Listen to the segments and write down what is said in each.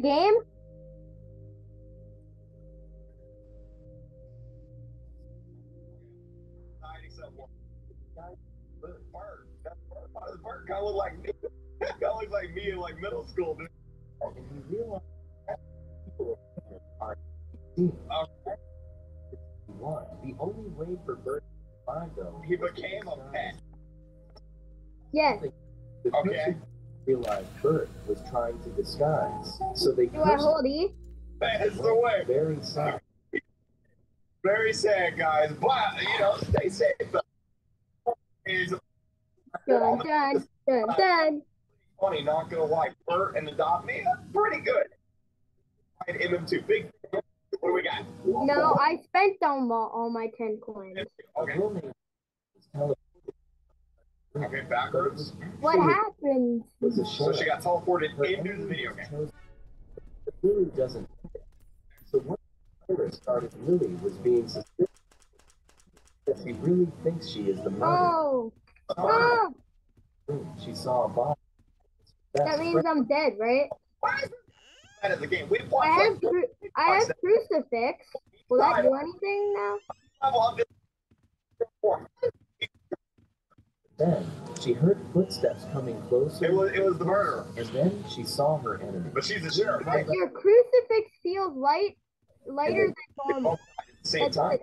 game? Bart, that Bart, Bart kind of look like me. Kind of look like me in like middle school, dude. And he realized that people are seen. Okay. One. The only way for Bert to find though, He became a disguise. pet. Yes. Okay. Person realized Bert was trying to disguise, so they Do I cursed hold E? That is the way. very sad. Very sad, guys. But you know, stay safe. Is Dun dun dun dun. funny, not gonna lie. Bert and Adopt Me, that's pretty good. And MM2, big. What do we got? No, I spent all my, all my 10 coins. A Okay. Roommate was backwards. What happened? So she got teleported Her into the video game. chose- But Lily doesn't. So when Iris started Lily was being suspicious. That she really thinks she is the murderer. Oh, oh, She saw a body. that means I'm dead, right? Why is that in the game? We I have, like cru- I have crucifix. Will that do anything now? level of this before. Then she heard footsteps coming closer. It was it was the murderer, And then she saw her enemy. but she's a sheriff, right? Your crucifix feels light, lighter than Both normal. at the same time.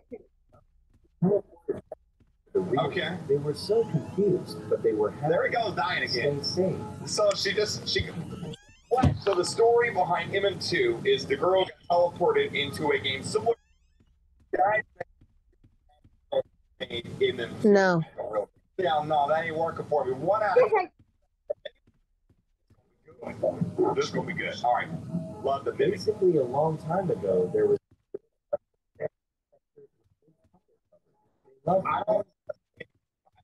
The reason- Okay. They were so confused, but they were happy There we go, dying again. stay safe. So she just she. What? So the story behind MM2 is the girl got teleported into a game similar. to No. Yeah, no, that ain't working for me. One out. This is gonna be good. All right, love the mimic. Basically, a long time ago, there was. I don't. If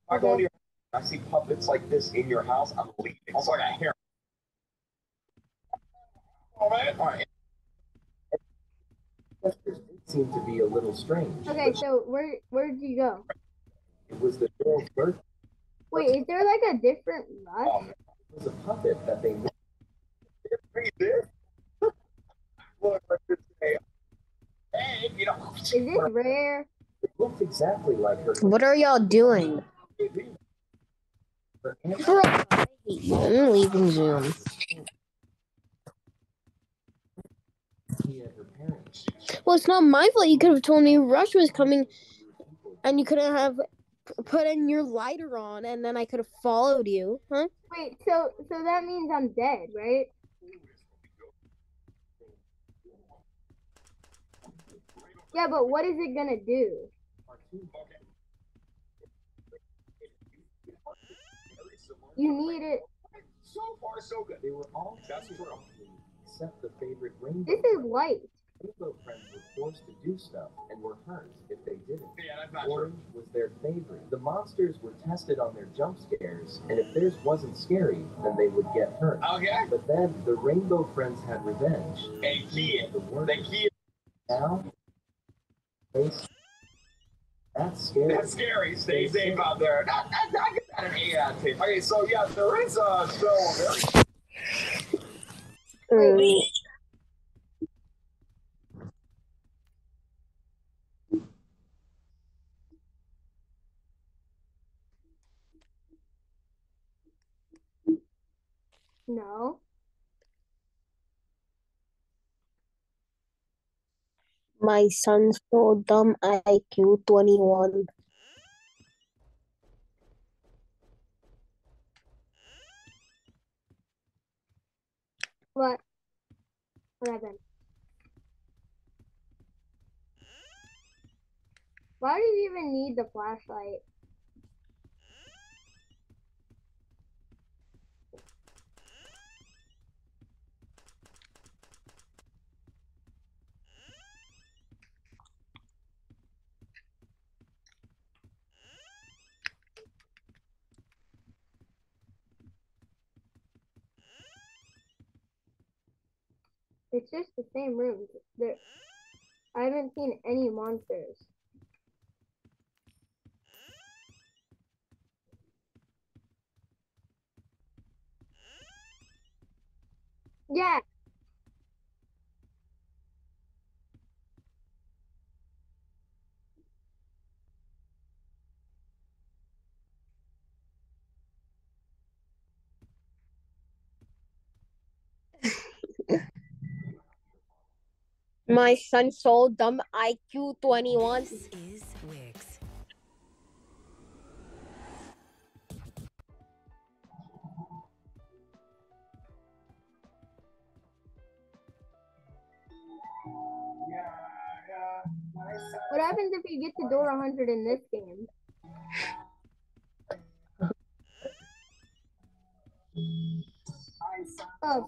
I go to your, I see puppets like this in your house. I'm leaving. Also, I got hair. Oh man! All right. ancestors did seem to be a little strange. Okay, so where where did you go? It was the girl's birth. Wait, is there like a different rush? Um, It was a puppet that they made. read this. Look, like this today. Hey, you know. Is this rare? It looked exactly like her. What are y'all doing? her aunt- Bro, I hate you. I'm leaving Zoom. Tia, her parents. Well, it's not my fault. You could have told me Rush was coming, and you couldn't have p- put in your lighter on, and then I could have followed you, huh? Wait, so so that means I'm dead, right? Yeah, but what is it gonna do? You need it. So far, so good. They were all That's true. except the favorite rainbow. This is light. Rainbow friends were forced to do stuff and were hurt if they didn't. Yeah, that's not true. Orange was their favorite. The monsters were tested on their jump scares, and if theirs wasn't scary, then they would get hurt. Okay. But then the Rainbow Friends had revenge. A key. The work The now. Face. That's scary. That's scary. Stay safe out there. I, I, I get that an eight out of ten. Okay, so yeah, there is still a very Mm. No. My son's so dumb. IQ 21. What? What happened? Why do you even need the flashlight? It's just the same rooms. There, I haven't seen any monsters. Yeah. Mm. My son so dumb. IQ 21. This is Wix. What happens if you get to door 100 in this game? Oh,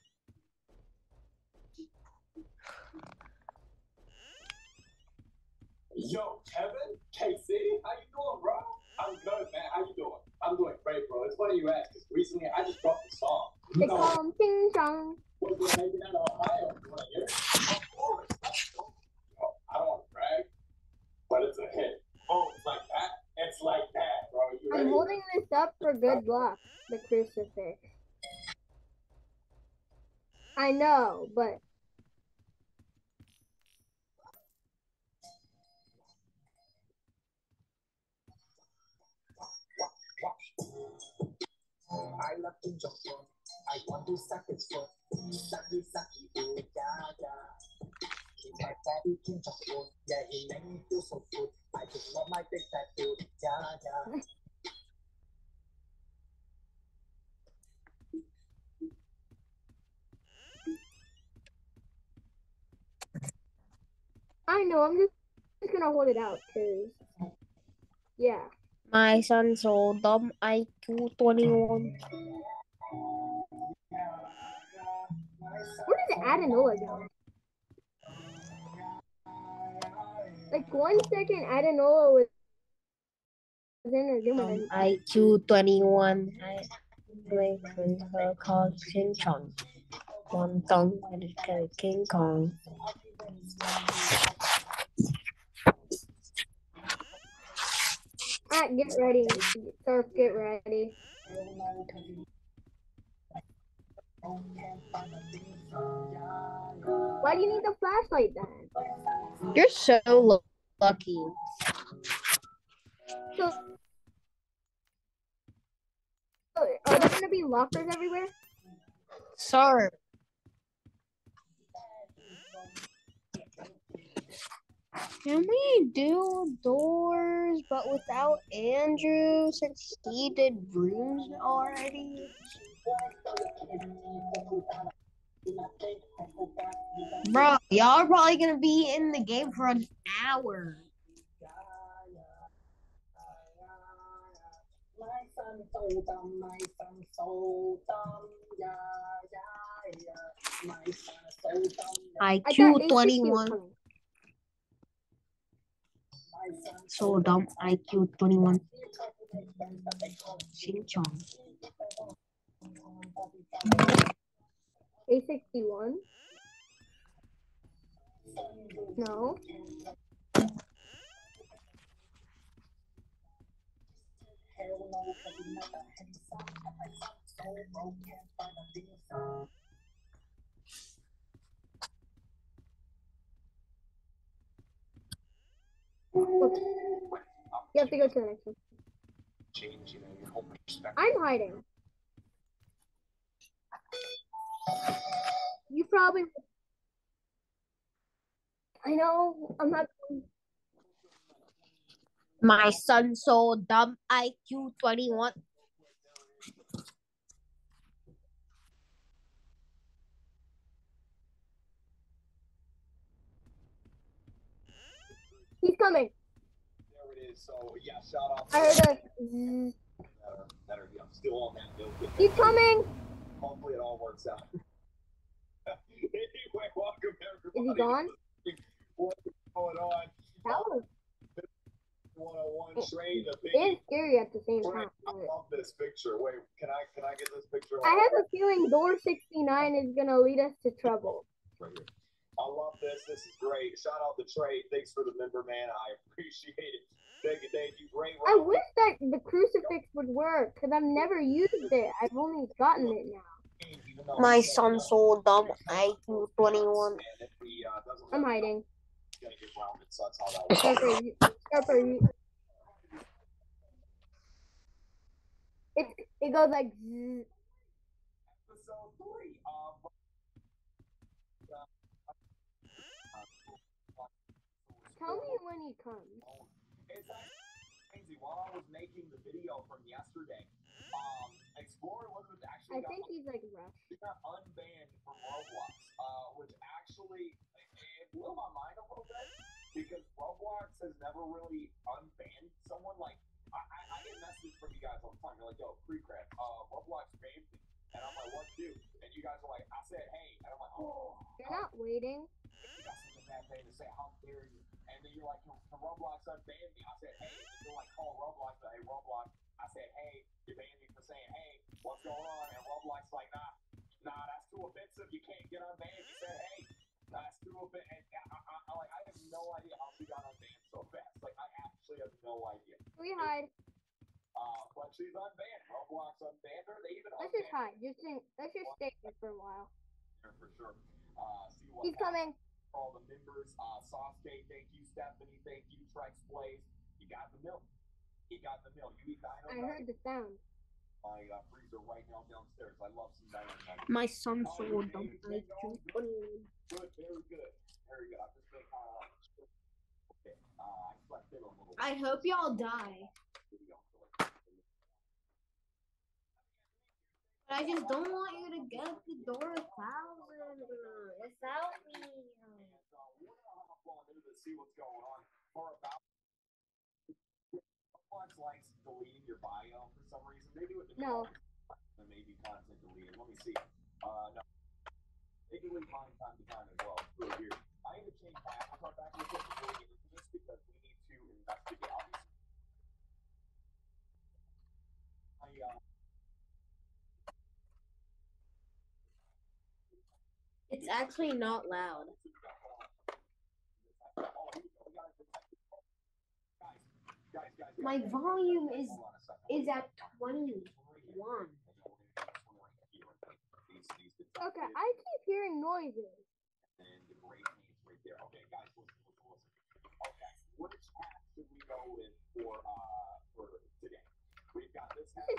Yo, Kevin, KC, how you doing, bro? I'm good, man. How you doing? I'm doing great, bro. It's funny you ask, because recently I just dropped a song. They No, call him Ping Chong. we're making out of Ohio. You wanna hear it? Of course. I don't want to brag, but it's a hit. Oh, it's like that? It's like that, bro. You I'm holding this up for good luck. The crucifix. I know, but I love to jump on. I want to suck its foot. Sucky, sucky, ooh, yeah, yeah. He my daddy can jump on. Yeah, he make me feel so good. I just love my big fat dude. Yeah, yeah. I know. I'm just, just gonna hold it out, cause yeah. My son so dumb. IQ 21. Where did Adenola go? Like one second, Adenola was in a Um. IQ 21. I play with her called King Kong. One tongue and it's called King Kong. Ah, get ready, Surf. Get ready. Why do you need the flashlight then? You're so lucky. So, so are there gonna be lockers everywhere? Sorry. Can we do doors but without Andrew since he did rooms already? Bro, y'all are probably gonna be in the game for an hour. IQ 21. So dumb. IQ 21. Ching chong. A61? No. Hell no, cause we never had some. My son so broken by the things. You have to go to the next one. Change, you know, your whole perspective. I'm hiding. You probably. I know. I'm not. My son so dumb. IQ 21. He's coming. There it is. So, yeah, shout out I heard a. are, that are still on that bill. He's coming. Hopefully it all works out. anyway, welcome everybody. Is he gone? What's going on? That was 101 trade the big it's scary at the same Frank, time. I love this picture. Wait, can I can I get this picture? I have a feeling door 69 is gonna lead us to trouble. right here. I love this. This is great. Shout out to Trey. Thanks for the member, man. I appreciate it. Thank you, thank you. Great I wish that the crucifix would work because I've never used it. I've only gotten it now. My it's son's so dumb. IQ 21. And if he, uh, doesn't I'm hiding. he's gonna get rounded, so that's how that works. Sharper, you, Sharper, you. It it goes like episode three Tell me when he comes. It's crazy. While I was making the video from yesterday, um, Explorer I actually got, think he's like rushed. he got unbanned from Roblox, uh, which actually it blew my mind a little bit because Roblox has never really unbanned someone. Like I, I, I get messages from you guys all the time. You're like, "Yo, pre-cred, uh, Roblox banned me," and I'm like, "What to do?" And you guys are like, "I said hey," and I'm like, "Oh." You're not oh. waiting. you got such a bad to say, how dare you? And then you're like, can, can Roblox unban me? I said, hey. And you're like, call Roblox, but hey, Roblox. I said, hey, you banned me for saying, hey, what's going on? And Roblox like, nah, nah, that's too offensive. You can't get unbanned. You said, hey, that's too offensive. And I, I, I, like, I have no idea how she got unbanned so fast. Like, I actually have no idea. We hide. Uh, but she's unbanned. Roblox unbanned her. They even Let's just unbanned hide. Just think- let's just stay here for a while. her for sure. Uh, see what He's coming. all the members. Uh, Sasuke, thank you. Stephanie, thank you. Trex Blaze, you got the milk. You got the milk. You eat dino I heard the sound. My uh, freezer right now downstairs. I love some dino. My son's so Oh, dumb. okay, IQ okay. 21. Good, very good. Very good. I'm just making kind of like. Okay. Uh, I slept in a little. I hope y'all die. But I just don't want you to get the door a thousand without me. Uh, we're gonna hop on into this, see what's going on. For about Roblox likes deleting your bio for some reason. They do it No. all the time, maybe content deleted. Let me see. Uh, no. They mine time to time as well. Really weird. I need to change back real quick before we get this because we need to investigate. Obviously, I uh. It's actually not loud. My volume is is at 21. Okay, I keep hearing noises. And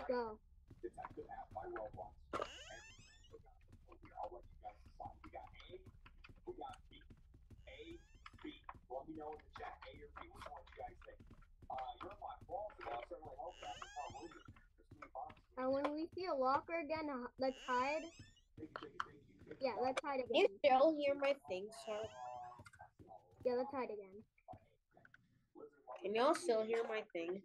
the we got B. A, B. Let me know in the chat, A or B. Which one do you guys think? Uh, you're my fault, so I certainly hope that. That's how we'll do it. Just be honest. And when we see a locker again, uh, let's hide. Thank you, thank you, thank you. Thank you. Yeah, let's hide again. You still hear my thing, sir? Yeah, let's hide again. Can y'all still hear my thing?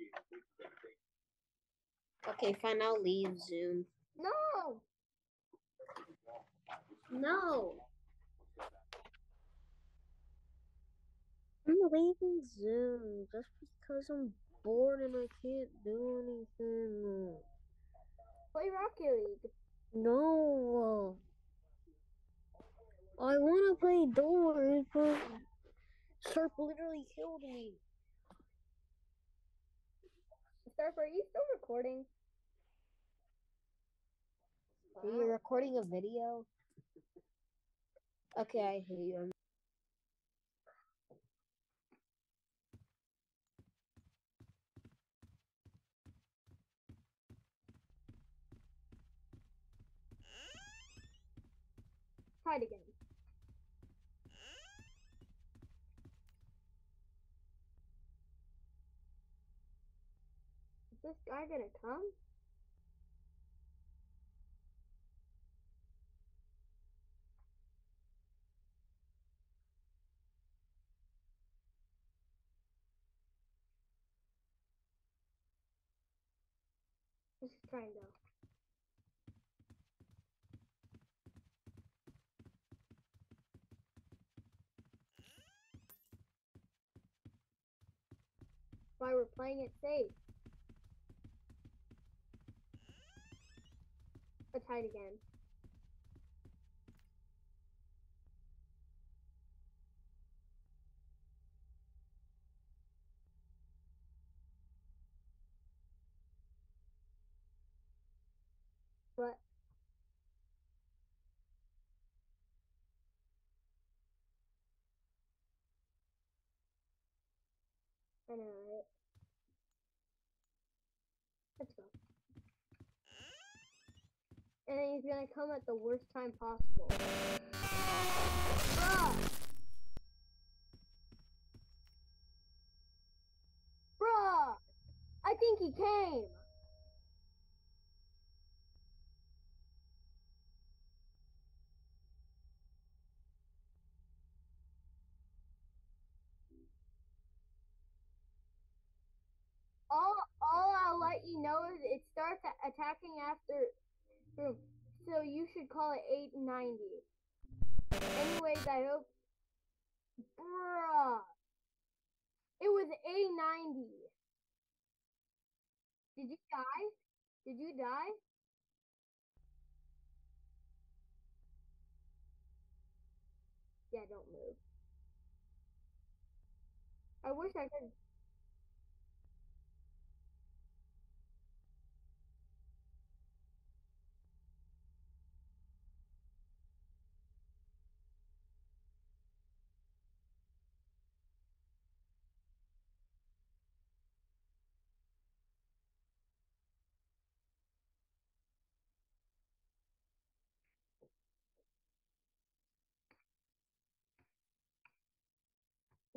Okay, fine. I'll leave Zoom. No! No. I'm leaving Zoom just because I'm bored and I can't do anything. Play Rocket League. No. I want to play doors, but Sharp literally killed me. Surf, are you still recording? Are you recording a video? Okay, I hate you. Hide again. Is this guy gonna come? Let's try and go. Why we're playing it safe. Let's hide again. I? Let's go. And he's gonna come at the worst time possible. Bruh! Bruh! I think he came! all all I'll let you know is it starts a- attacking after room. So you should call it 890. Anyways, I hope Bruh. It was 890. Did you die? Did you die? Yeah, don't move. I wish I could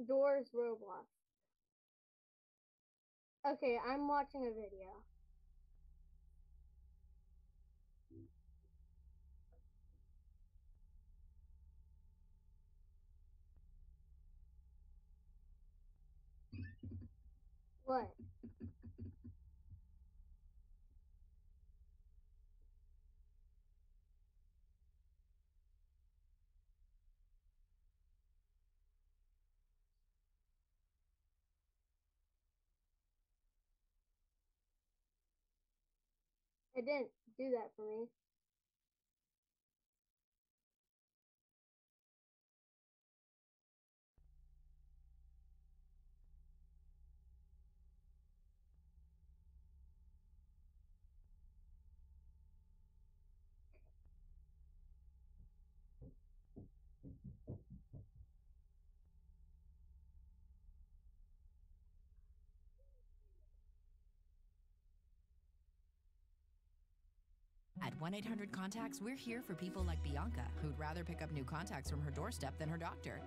Doors Roblox. Okay, I'm watching a video. What? Didn't do that for me. 1 800 Contacts, we're here for people like Bianca, who'd rather pick up new contacts from her doorstep than her doctor.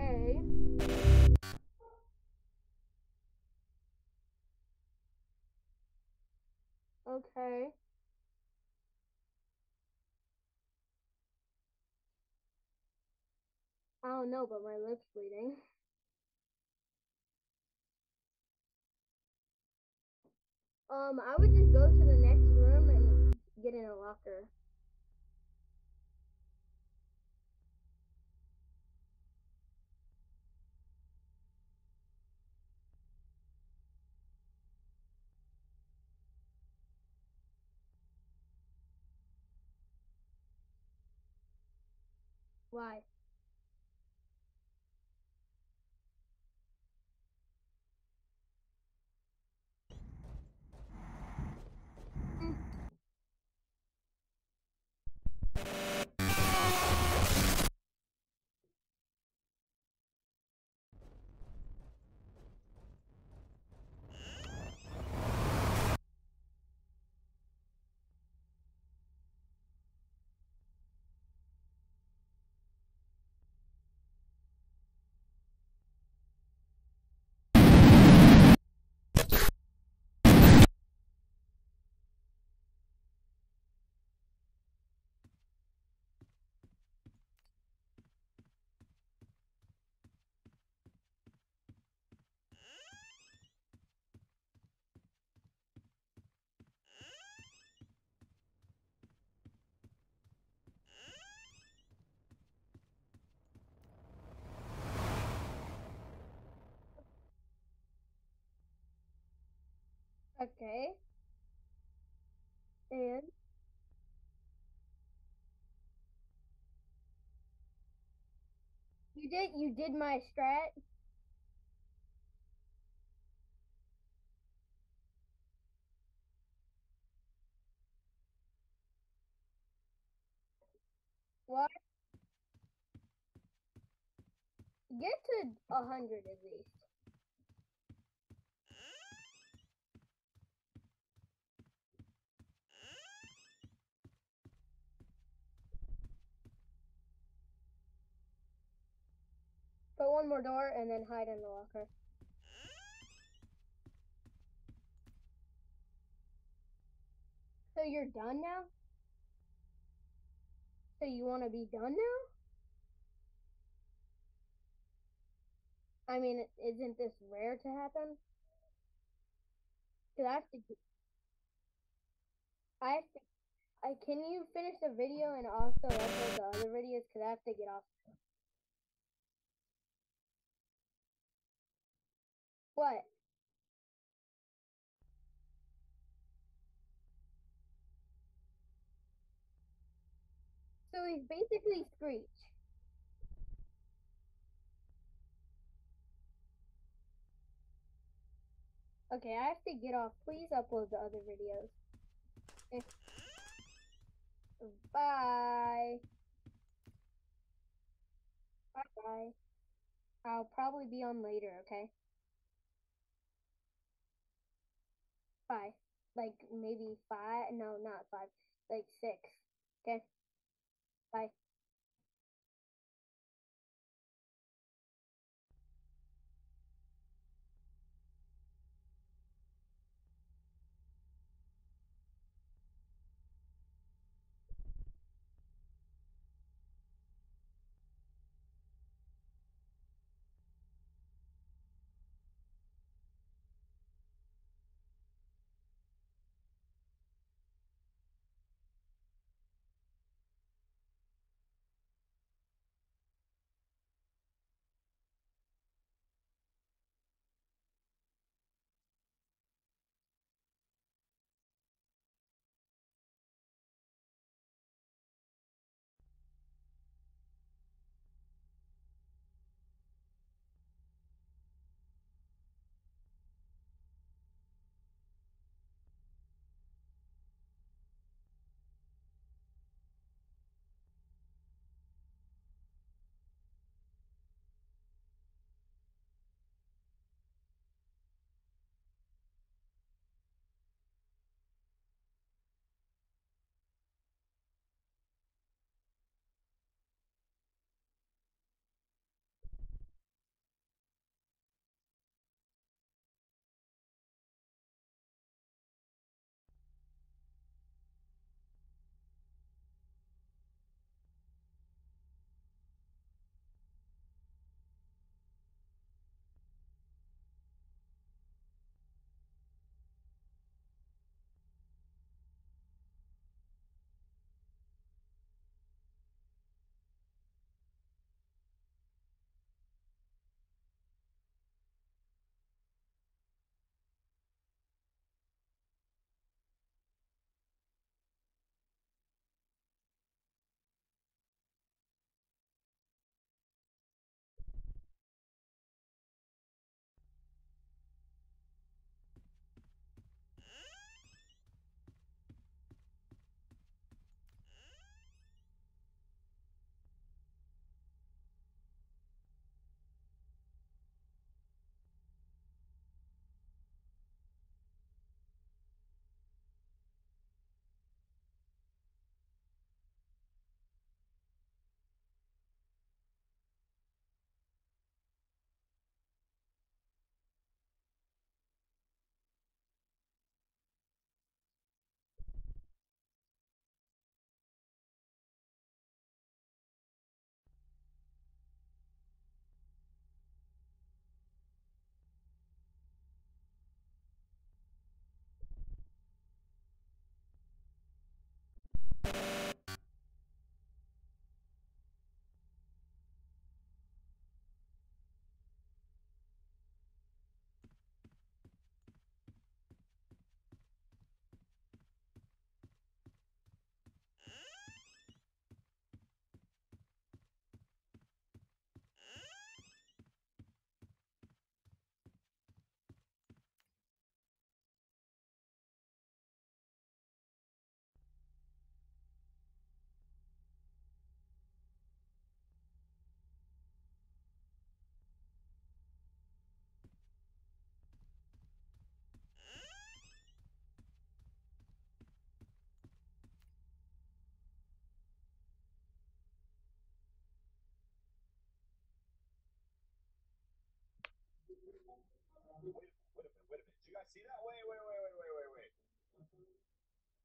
Okay. Okay. I don't know, but my lip's bleeding. Um, I would just go to the next room and get in a locker. why mm. Okay. And you did you did my strat. What? Get to a hundred at least. Put one more door and then hide in the locker. So you're done now? So you want to be done now? I mean, isn't this rare to happen? Cause I have to. I have to. I can you finish the video and also upload the other videos? Cause I have to get off. What? So he's basically Screech. Okay, I have to get off. Please upload the other videos. Eh. Bye. Bye bye. I'll probably be on later, okay? Bye. Like maybe five. No, not five. Like six. Okay? Bye.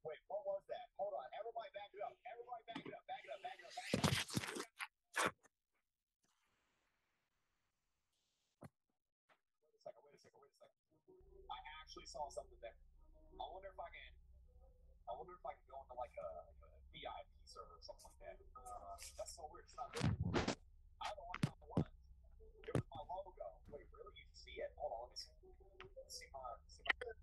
Wait, what was that? Hold on. Everybody back it up. Everybody back it up. Back it up. Back it up. Back it up. Wait a second. Wait a second. Wait a second. I actually saw something there. I wonder if I can. I wonder if I can go into like a, like a VIP server or something like that. Uh, that's so weird. It's not there anymore. I don't know what that was. It was my logo. Wait, really? You can see it? Hold on. Let me see. Let's see my. See my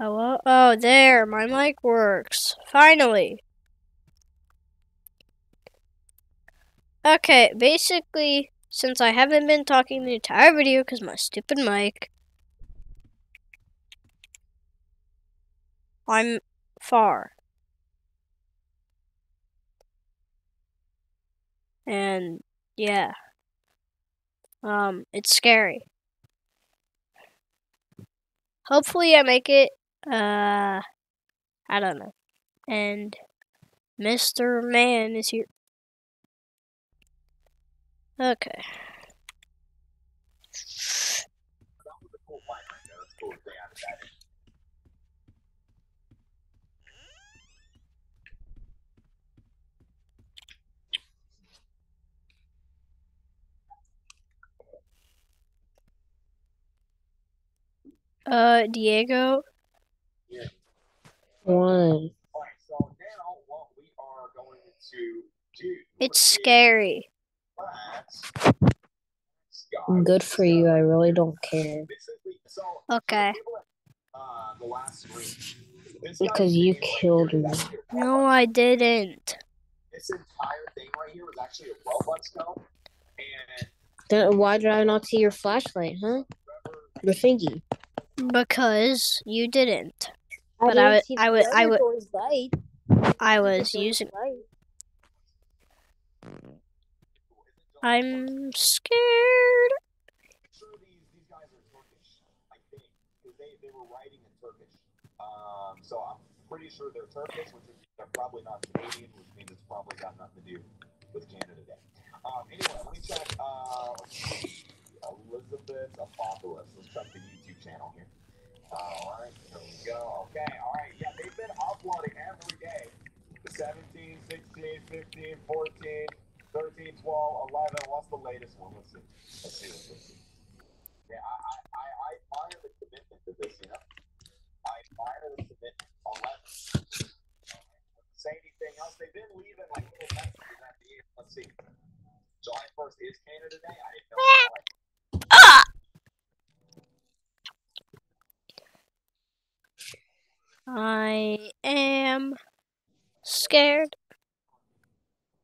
Hello? Oh, there. My mic works. Finally. Okay, basically, since I haven't been talking the entire video because my stupid mic, I'm far. And yeah. Um, it's scary. Hopefully I make it uh I don't know. And Mr. Man is here. Okay. Uh, was do. It's scary. Good for you. I really don't care. Okay. people at, uh, the last screen, this guy Because you killed me. No, I didn't. This entire thing right here was actually a robot scope, and Then why did I not see your flashlight, huh? Your thingy. Because you didn't. But I would- I would- I would- Light. I was using I'm scared. Sure these these guys are Turkish, I think, because they, they were writing in Turkish. Um, so I'm pretty sure they're Turkish, which is they're probably not Canadian, which means it's probably got nothing to do with Canada Day. Um, anyway, let me check. Uh, let's. Elizabeth Apocalypse. Let's check the YouTube channel here. All right, here we go. Okay, all right. Yeah, they've been uploading every day. 17, 16, 15, 14, 13, 12, 11. What's the latest one? Let's see. Let's see. Let's see. Yeah, I, I, I, I admire the commitment to this, you know? I admire the commitment. 11. Say anything else? They've been leaving like little messages at the end. Let's see. July 1st is Canada Day. I didn't know. that. Ah! I am scared.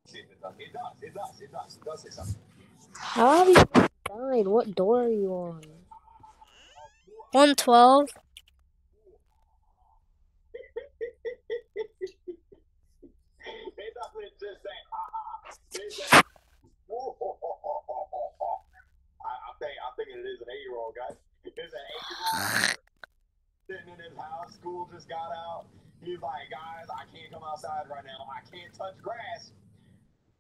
See if it does. It does. It does. It does. It does say something. How have you died? What door are you on? 112. they doesn't just say, ha ha. They say, whoa, ho, ho, ho, ho, ho, ho. I, I think, I'm thinking it is an eight year old, guys. It's an eight year old sitting in his house. School just got out. He's like, guys, I can't come outside right now. I can't touch grass.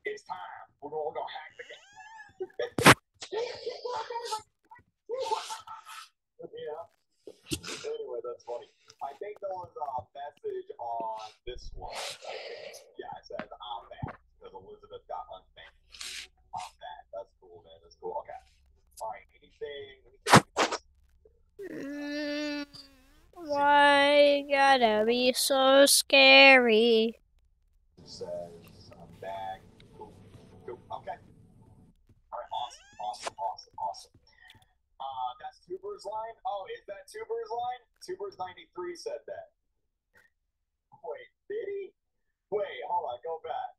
It's time. We're going to go hack the game. yeah. Anyway, that's funny. I think there was a message on this one. I think. Yeah, it says I'm back because Elizabeth got unbanned. I'm back. That's cool, man. That's cool. Okay. All right. Anything? Anything? Mm, why gotta be so scary? says I'm back. Cool. Cool. Okay. All right. Awesome. Awesome. Awesome. Awesome. Uh, that's Tuber's line. Oh, is that Tuber's line? Tuber's 93 said that. Wait, did he? Wait, hold on. Go back.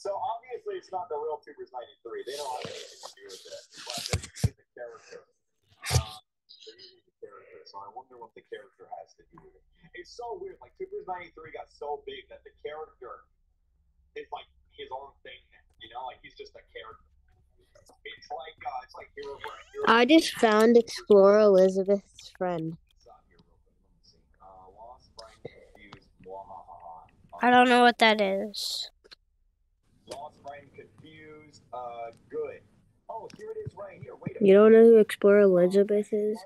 So obviously it's not the real Tuber's 93. They don't have anything to do with it. But they're using the character. Uh, they're using the character, so I wonder what the character has to do with it. It's so weird. Like Tuber's 93 got so big that the character is like his own thing now. You know, like he's just a character. It's like uh, it's like Herobrine. Hero I just found Explorer Elizabeth's friend. It's not Hero Break. Let me see. Lost, Brian, Confused, Mwahaha. I don't know what that is. Lost, Brian, Confused, uh, good. Oh, here it is right here. Wait a You don't know who Explorer Elizabeth is?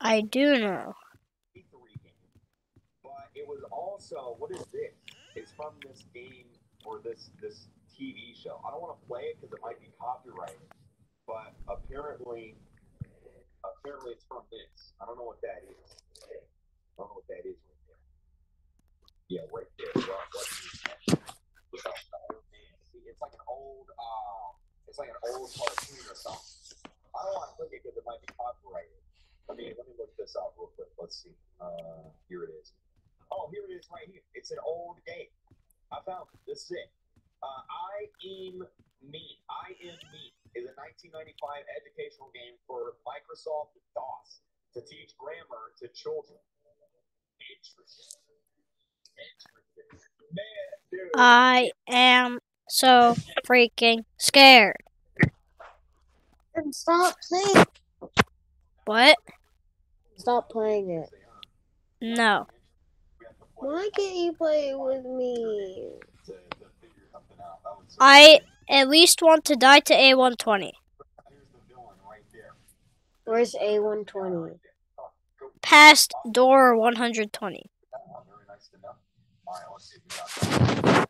I do know. E3. But it was also what is this? It's from this game or this this TV show. I don't want to play it because it might be copyrighted. But apparently, apparently it's from this. I don't know what that is. I don't know what that is right there. Yeah, right there. It's like an old, uh, it's like an old cartoon or something. I don't want to click it because it might be copyrighted. Let me let me look this up real quick. Let's see. Uh, here it is. Oh, here it is right here. It's an old game. I found it. This is it. Uh, I am me. I am me is a 1995 educational game for Microsoft DOS to teach grammar to children. Interesting. Interesting. Man, dude. I am so freaking scared. And stop playing. What? Stop playing it. No. Why can't you play it with me? to, to figure something out. That was I at least want to die to A120. here's the villain right there. Where's A120? Past door 120. That one, very nice to know. All right, let's see if we got that.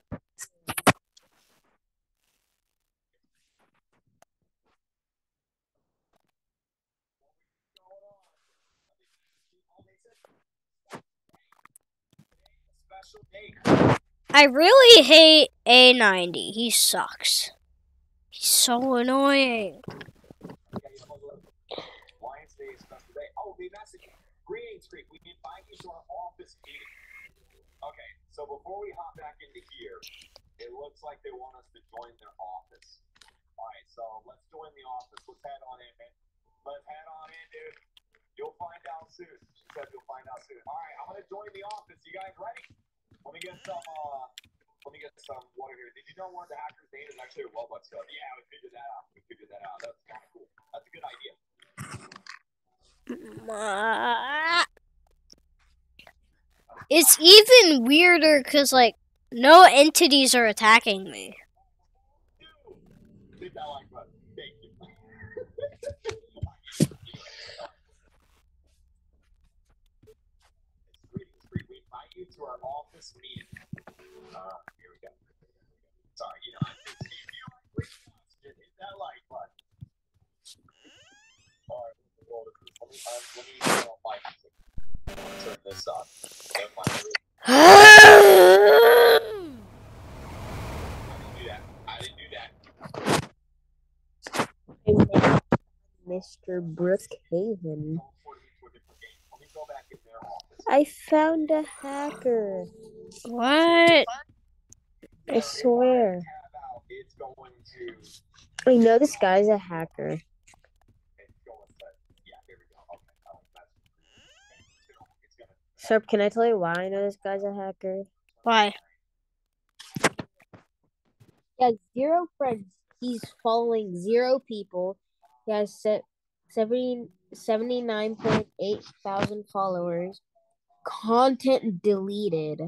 Special day. I really hate A90. He sucks. He's so annoying. To. Okay, so before we hop back into here, it looks like they want us to join their office. All right, so let's join the office. Let's head on in, man. Let's head on in, dude. You'll find out soon. She said you'll find out soon. All right, I'm gonna join the office. You guys ready? Let me get some. uh Let me get some water here. Did you know one of the hackers' name is actually Roblox code? Yeah, we figured that out. We figured that out. That's kind of cool. That's a good idea. It's even weirder because, like, no entities are attacking me. Hit that like button. Thank you. Greetings, Creek. We invite you to our office meeting. Uh, here we go. Sorry, you know, I just if you like great thoughts, just hit that like button. All right, let me roll this. Let me, uh, let me uh, mic music. Turn this up. Never mind. I didn't do that. I didn't do that. Mr. Brookhaven. Teleport me to a different game. Let me go back in their office. I didn't do that. Mr. Brookhaven. I found a hacker. What? I swear. Tab out, It's going to. I know this guy's a hacker. It's going to. Yeah, here we go. Okay. Oh, that's. It's gonna. Sharp, can I tell you why I know this guy's a hacker? Why? He has zero friends. He's following zero people. He has se- 70 79.8 thousand followers. Content deleted.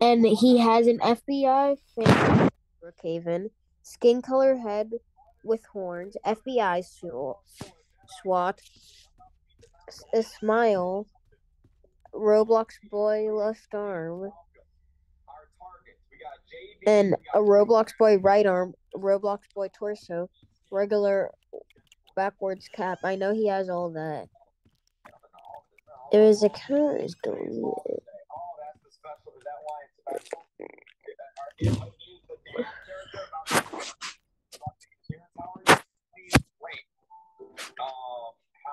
And he has an FBI fan, Brookhaven, skin color head with horns, FBI SWAT, A smile, Roblox boy left arm, and a Roblox boy right arm, Roblox boy torso, regular backwards cap. I know he has all that. Account is deleted. The special. Is that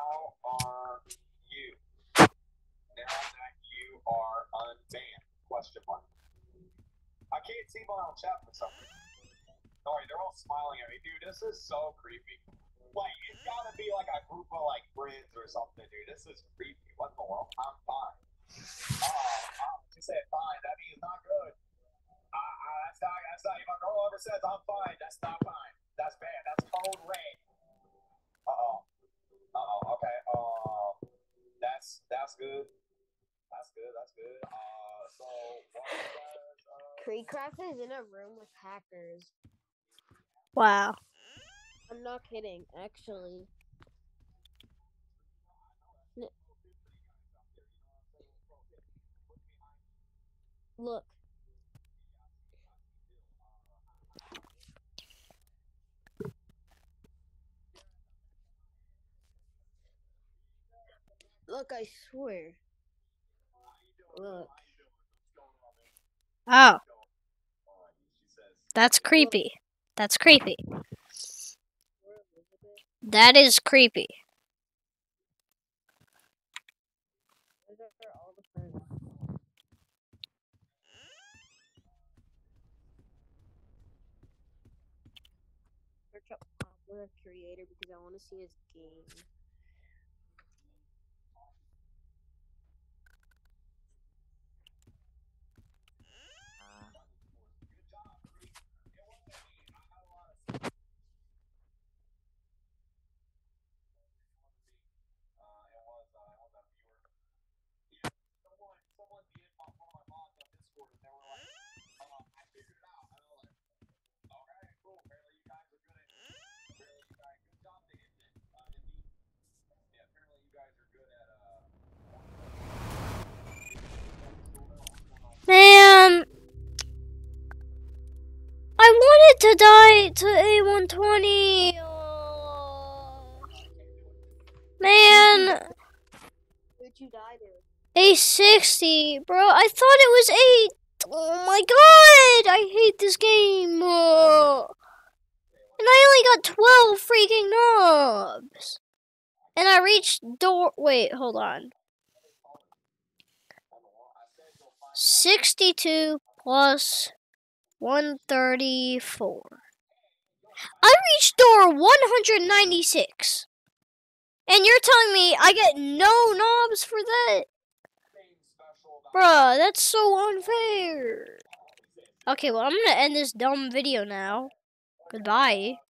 how are you now that you are unbanned? Question mark. I can't see my own chat for some reason. Sorry, they're all smiling at me, dude. This is so creepy. Like, it's gotta be like a group of like friends or something, dude. This is creepy. What the world? I'm fine. Oh, oh, she said fine. That means not good. Uh, uh, that's not. That's not. If a girl ever says I'm fine, that's not fine. That's bad. That's code red. Uh oh. Uh oh. Okay. Um. That's that's good. That's good. That's good. Uh. So what? Uh, Creecraft is in a room with hackers. Wow. I'm not kidding, actually. N- Look. Look, I swear. Look. Oh. That's creepy. That's creepy. That is creepy. Those are all the friends. Search up popular creator because I want to see his game. someone someone did my one of my mods on Discord and they were like, uh, I figured it out. And I was like, okay, cool. Apparently you guys are good at apparently you guys good job to hit it. Uh, Indy. Yeah, apparently you guys are good at uh Man. I wanted to die to A120. Oh. Man. Who'd you die to? A60, bro. I thought it was 8. Oh my god. I hate this game. Oh. And I only got 12 freaking knobs. And I reached door. Wait, hold on. 62 plus 134. I reached door 196. And you're telling me I get no knobs for that? Bruh, that's so unfair. Okay, well, I'm gonna end this dumb video now. Goodbye.